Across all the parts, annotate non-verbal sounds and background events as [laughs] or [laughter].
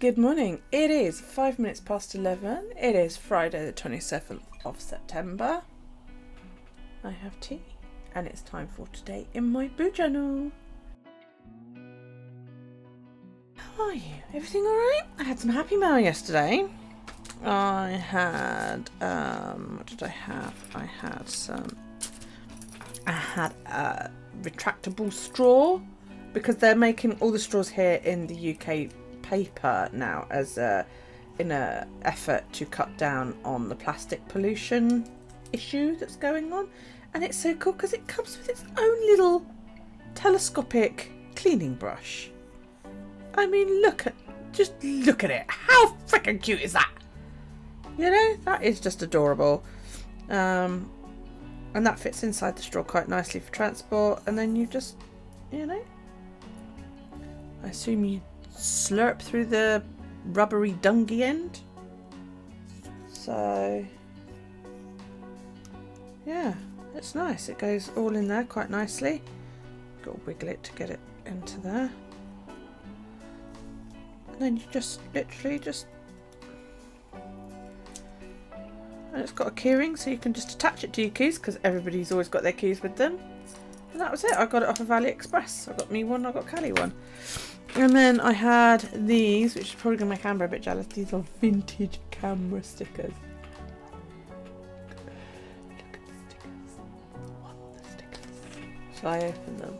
Good morning. It is five minutes past 11. It is Friday, the 27th of September. I have tea, and it's time for today in my BuJournal. How are you? Everything alright? I had some happy mail yesterday. I had, um, what did I have? I had some, I had a retractable straw because they're making all the straws here in the UK paper now as a in a effort to cut down on the plastic pollution issue that's going on. And it's so cool because it comes with its own little telescopic cleaning brush. I mean look at just look at it. How freaking cute is that? You know that is just adorable. Um and that fits inside the straw quite nicely for transport. And then you just you know I assume you slurp through the rubbery dungy end. So, yeah, it's nice. It goes all in there quite nicely. Got to wiggle it to get it into there. And then you just literally just... And it's got a keyring so you can just attach it to your keys because everybody's always got their keys with them. And that was it. I got it off of AliExpress. I got me one, I got Callie one. And then I had these, which is probably going to make Amber a bit jealous. These are vintage camera stickers. Look at the stickers. I the stickers. Shall I open them?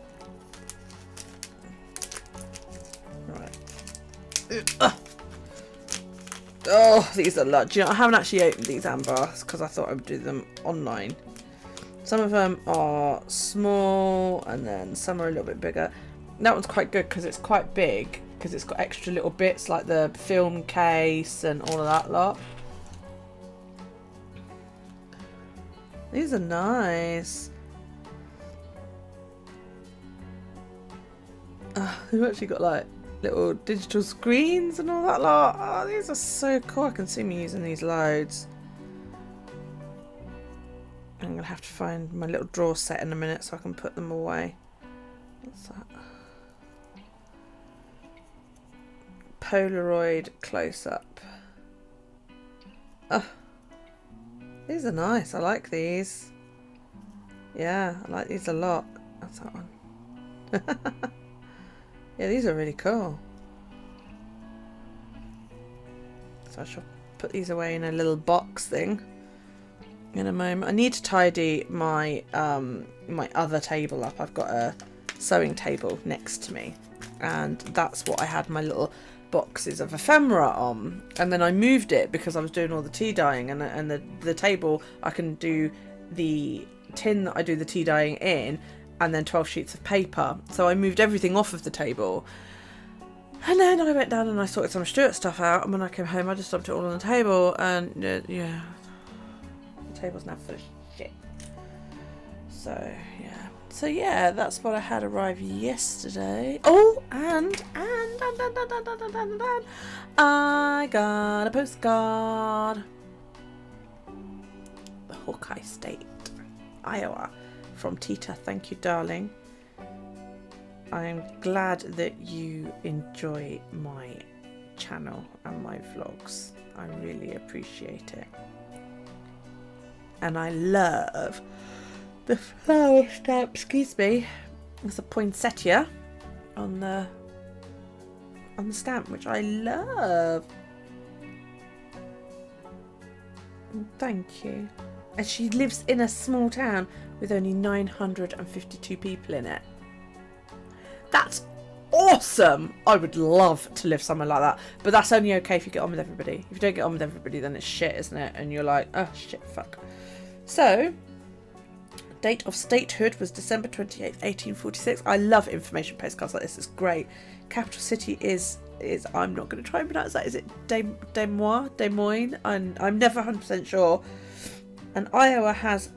Right. Ugh. Oh, these are large. You know, I haven't actually opened these Amber because I thought I would do them online. Some of them are small and then some are a little bit bigger that one's quite good because it's quite big because it's got extra little bits like the film case and all of that lot. These are nice. Uh, they've actually got like little digital screens and all that lot. Oh, these are so cool. I can see me using these loads. I'm going to have to find my little drawer set in a minute so I can put them away. What's that? Polaroid close-up. Oh, these are nice. I like these. Yeah, I like these a lot. That's that one. [laughs] yeah, these are really cool. So I shall put these away in a little box thing in a moment. I need to tidy my um, my other table up. I've got a sewing table next to me and that's what I had my little boxes of ephemera on and then I moved it because I was doing all the tea dyeing and, and the, the table I can do the tin that I do the tea dyeing in and then 12 sheets of paper. So I moved everything off of the table. And then I went down and I sorted some Stuart stuff out and when I came home I just dumped it all on the table and uh, yeah. The table's now full of shit so yeah so yeah, that's what I had arrive yesterday. Oh, and and and and and and and, and, and, I got a postcard. The Hawkeye State, Iowa, from Tita. Thank you, darling. I'm glad that you enjoy my channel and my vlogs. I really appreciate it. And I love the flower stamp, excuse me, there's a poinsettia on the on the stamp, which I love. Thank you. And she lives in a small town with only 952 people in it. That's awesome! I would love to live somewhere like that. But that's only okay if you get on with everybody. If you don't get on with everybody, then it's shit, isn't it? And you're like, oh shit, fuck. So, Date of statehood was December 28, 1846. I love information postcards like this. It's great. Capital city is is I'm not going to try and pronounce that. Is it Des, Des Moines? Des Moines? I'm, I'm never 100% sure. And Iowa has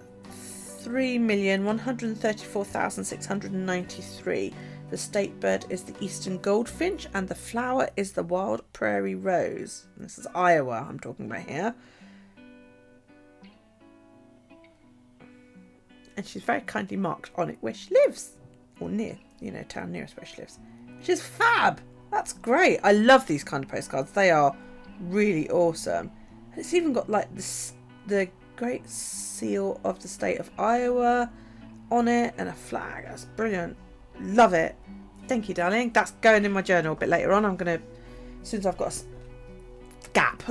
3,134,693. The state bird is the eastern goldfinch and the flower is the wild prairie rose. This is Iowa I'm talking about here. And she's very kindly marked on it where she lives, or near, you know, town nearest where she lives, which is fab. That's great. I love these kind of postcards. They are really awesome. It's even got like this the Great Seal of the State of Iowa on it and a flag. That's brilliant. Love it. Thank you, darling. That's going in my journal a bit later on. I'm going to, as soon as I've got a gap,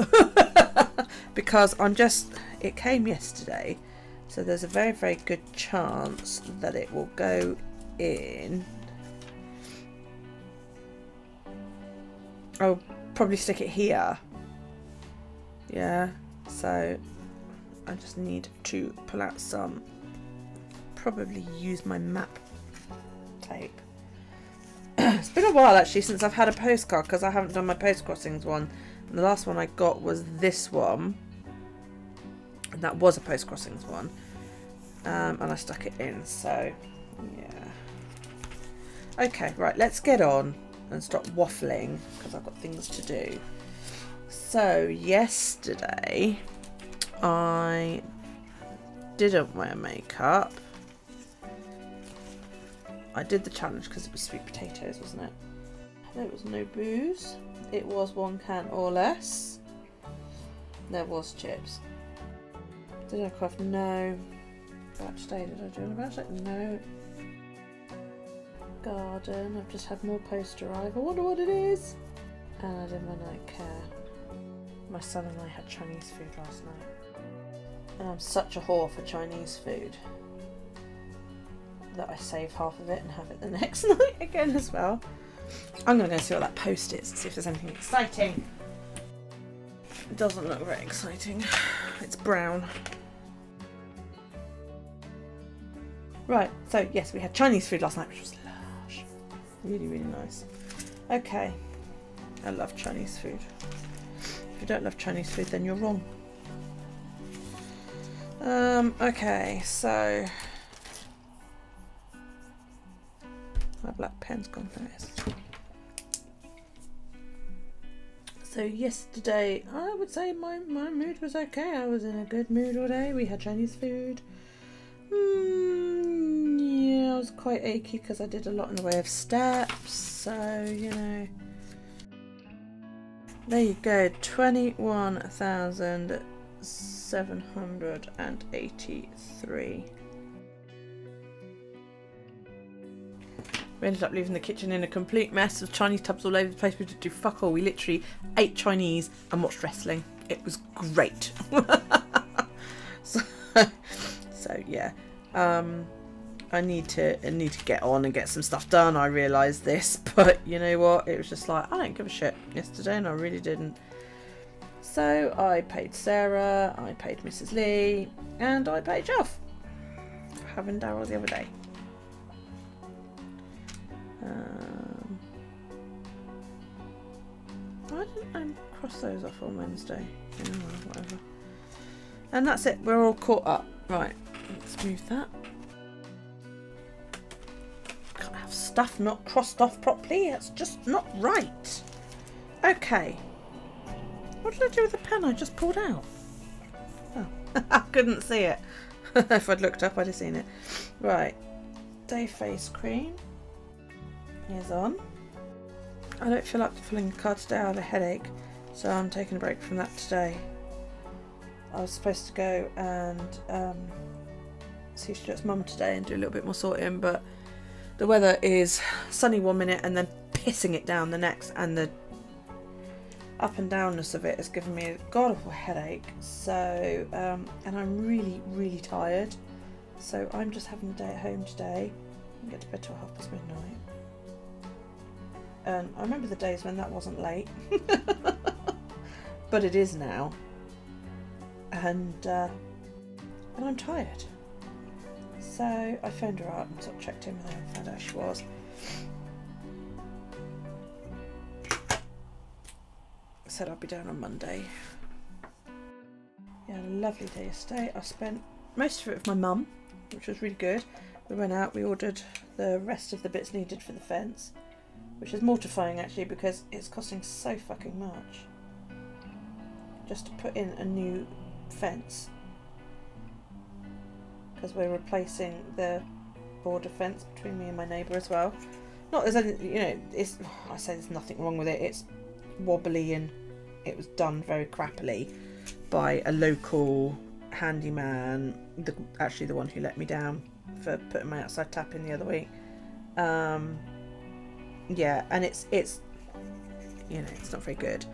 [laughs] because I'm just, it came yesterday. So there's a very, very good chance that it will go in. I'll probably stick it here. Yeah, so I just need to pull out some, probably use my map tape. [clears throat] it's been a while actually since I've had a postcard because I haven't done my post crossings one. And the last one I got was this one. And that was a post crossings one. Um, and I stuck it in, so yeah. Okay, right, let's get on and stop waffling because I've got things to do. So, yesterday I didn't wear makeup. I did the challenge because it was sweet potatoes, wasn't it? There was no booze. It was one can or less. There was chips. Did I craft? No. Batch day, did I do a batch day? No. Garden, I've just had more post arrive. I wonder what it is. And I did my night care. My son and I had Chinese food last night. And I'm such a whore for Chinese food that I save half of it and have it the [laughs] next night again as well. I'm going to go see what that post is and see if there's anything exciting. It doesn't look very exciting. It's brown. Right, so yes, we had Chinese food last night, which was lush. Really, really nice. Okay, I love Chinese food. If you don't love Chinese food, then you're wrong. Um, okay, so my black pen's gone first. So yesterday, I would say my, my mood was okay. I was in a good mood all day. We had Chinese food. Was quite achy because I did a lot in the way of steps. So, you know. There you go, 21,783. We ended up leaving the kitchen in a complete mess of Chinese tubs all over the place. We did do fuck all. We literally ate Chinese and watched wrestling. It was great. [laughs] so, [laughs] so yeah, um, I need to I need to get on and get some stuff done. I realised this, [laughs] but you know what? It was just like I don't give a shit yesterday, and I really didn't. So I paid Sarah, I paid Mrs. Lee, and I paid Jeff for having Daryl the other day. Um, why didn't I cross those off on Wednesday? Whatever. And that's it. We're all caught up. Right. Let's move that. Stuff not crossed off properly. It's just not right. Okay. What did I do with the pen I just pulled out? Oh, [laughs] I couldn't see it. [laughs] if I'd looked up, I'd have seen it. Right. Day face cream is on. I don't feel like filling the card today. I have a headache, so I'm taking a break from that today. I was supposed to go and um, see Stuart's mum today and do a little bit more sorting, but the weather is sunny one minute and then pissing it down the next, and the up and downness of it has given me a god awful headache. So, um, and I'm really, really tired. So I'm just having a day at home today. I get to bed till half past midnight. And I remember the days when that wasn't late, [laughs] but it is now. And uh, and I'm tired. So I phoned her up and sort of checked in with her and found out she was. Said I'd be down on Monday. Yeah, lovely day yesterday. I spent most of it with my mum, which was really good. We went out, we ordered the rest of the bits needed for the fence which is mortifying actually because it's costing so fucking much just to put in a new fence because we're replacing the border fence between me and my neighbour as well not there's any, you know, it's I say there's nothing wrong with it. It's wobbly and it was done very crappily by a local handyman. The, actually, the one who let me down for putting my outside tap in the other week. Um, yeah, and it's it's you know it's not very good.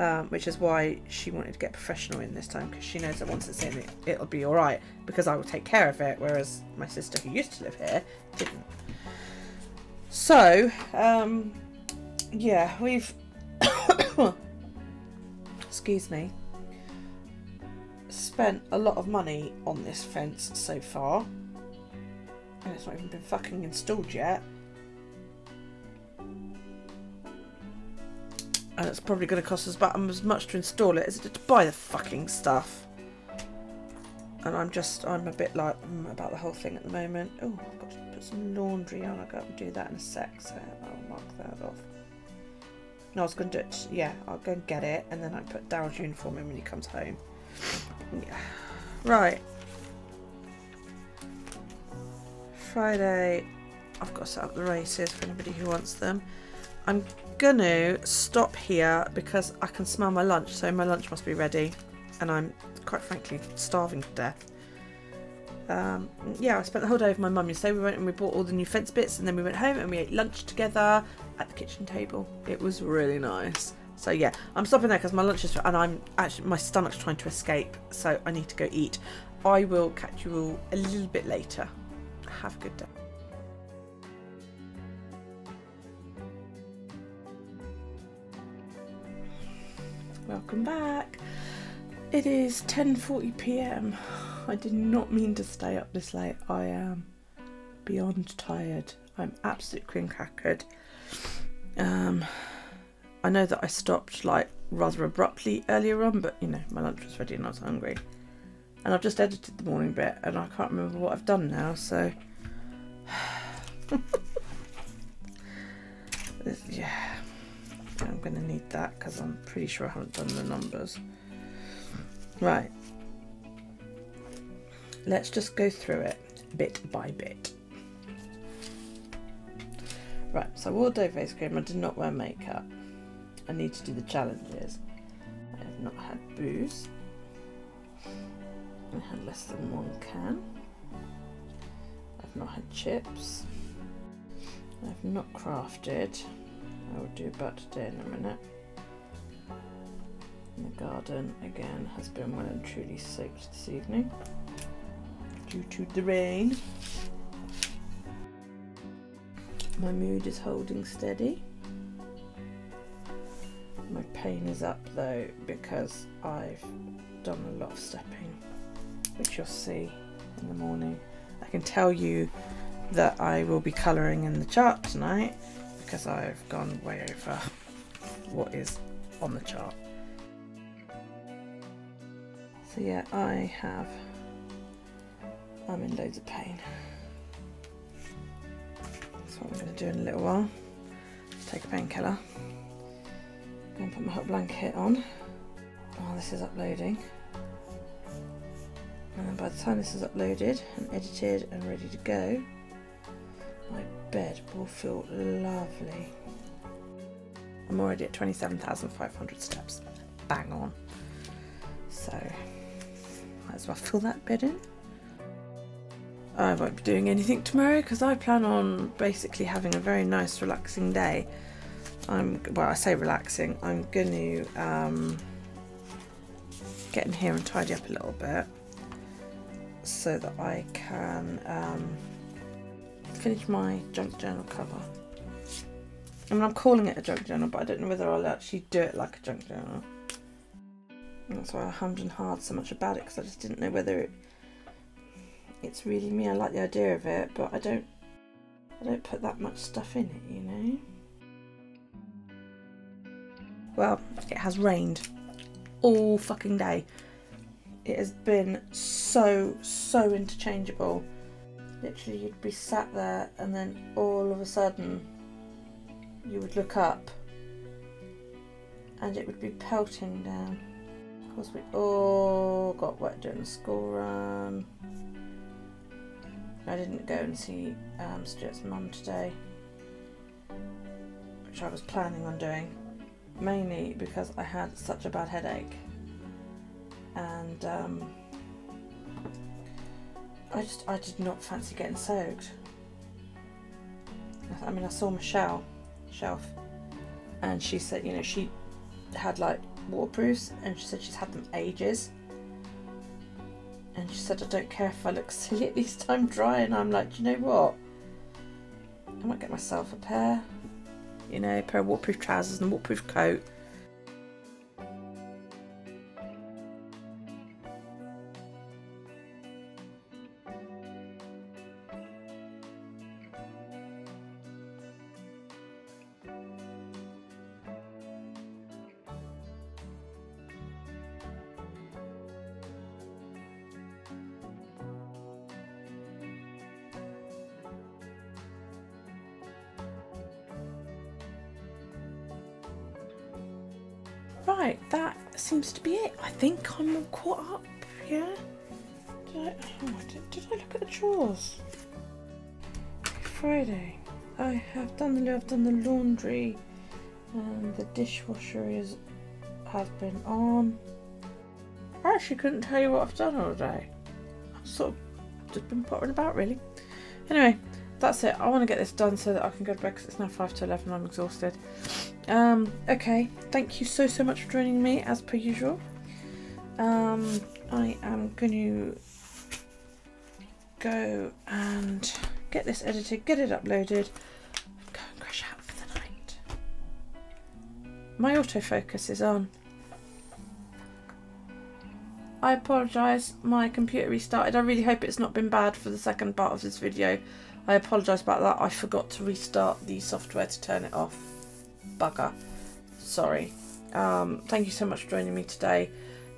Um, which is why she wanted to get professional in this time because she knows that once it's in it, it'll be all right because I will take care of it. Whereas my sister, who used to live here, didn't. So, um, yeah, we've [coughs] excuse me spent a lot of money on this fence so far, and it's not even been fucking installed yet. And it's probably going to cost us about as much to install it as it did to buy the fucking stuff. And I'm just, I'm a bit like mm, about the whole thing at the moment. Oh, I've got to put some laundry on. I'll go and do that in a sec, so I'll mark that off. No, I was going to do it, yeah, I'll go and get it, and then I put Daryl's uniform in when he comes home. Yeah. Right. Friday, I've got to set up the races for anybody who wants them. I'm gonna stop here because I can smell my lunch, so my lunch must be ready, and I'm quite frankly starving to death. Um, yeah, I spent the whole day with my mum yesterday. We went and we bought all the new fence bits, and then we went home and we ate lunch together at the kitchen table. It was really nice. So yeah, I'm stopping there because my lunch is, and I'm actually my stomach's trying to escape, so I need to go eat. I will catch you all a little bit later. Have a good day. Welcome back. It is 10:40 p.m. I did not mean to stay up this late. I am beyond tired. I'm absolutely crackered. Um, I know that I stopped like rather abruptly earlier on, but you know my lunch was ready and I was hungry. And I've just edited the morning bit, and I can't remember what I've done now. So yeah. I'm going to need that because I'm pretty sure I haven't done the numbers. Right. Let's just go through it bit by bit. Right, so I wore day face cream. I did not wear makeup. I need to do the challenges. I have not had booze. I had less than one can. I've not had chips. I've not crafted. I will do about today in a minute. And the garden again has been well and truly soaked this evening due to the rain. My mood is holding steady. My pain is up though because I've done a lot of stepping, which you'll see in the morning. I can tell you that I will be colouring in the chart tonight because I've gone way over what is on the chart. So yeah, I have, I'm in loads of pain. That's what I'm going to do in a little while. take a painkiller. Go and put my hot blanket on while this is uploading. And by the time this is uploaded and edited and ready to go, bed will feel lovely. I'm already at 27,500 steps. Bang on. So, might as well fill that bed in. I won't be doing anything tomorrow because I plan on basically having a very nice relaxing day. I'm, well I say relaxing, I'm going to um, get in here and tidy up a little bit so that I can um, finish my junk journal cover. I mean, I'm calling it a junk journal, but I don't know whether I'll actually do it like a junk journal. And that's why I hummed and hard so much about it, because I just didn't know whether it, it's really me. I like the idea of it, but I don't, I don't put that much stuff in it, you know. Well, it has rained all fucking day. It has been so, so interchangeable literally you'd be sat there and then all of a sudden you would look up and it would be pelting down. Of course we all got wet during the school run. I didn't go and see um, Stuart's mum today which I was planning on doing, mainly because I had such a bad headache, and um, I just I did not fancy getting soaked. I mean, I saw Michelle shelf, and she said, you know, she had like waterproofs, and she said she's had them ages. And she said, I don't care if I look [laughs] silly, at least I'm dry. And I'm like, you know what? I might get myself a pair, you know, a pair of waterproof trousers and a waterproof coat. Seems to be it. I think I'm all caught up, yeah? Did I, oh, did, did I look at the drawers? Friday. I have done the I've done the laundry and the dishwasher is has been on. I actually couldn't tell you what I've done all day. I've sort of just been pottering about really. Anyway, that's it. I want to get this done so that I can go to bed because it's now 5 to 11 I'm exhausted. Um, okay, thank you so, so much for joining me as per usual. Um, I am going to go and get this edited, get it uploaded, go and crash out for the night. My autofocus is on. I apologise, my computer restarted. I really hope it's not been bad for the second part of this video. I apologise about that. I forgot to restart the software to turn it off. Bugger. Sorry. Um, thank you so much for joining me today.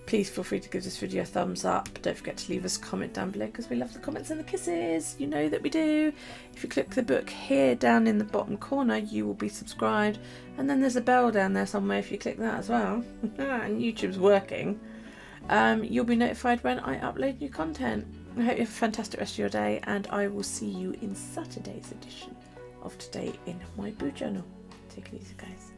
Please feel free to give this video a thumbs up. Don't forget to leave us a comment down below because we love the comments and the kisses. You know that we do. If you click the book here down in the bottom corner, you will be subscribed. And then there's a bell down there somewhere if you click that as well. [laughs] and YouTube's working. Um, you'll be notified when I upload new content. I hope you have a fantastic rest of your day, and I will see you in Saturday's edition of Today in My BuJournal. Take it easy, guys.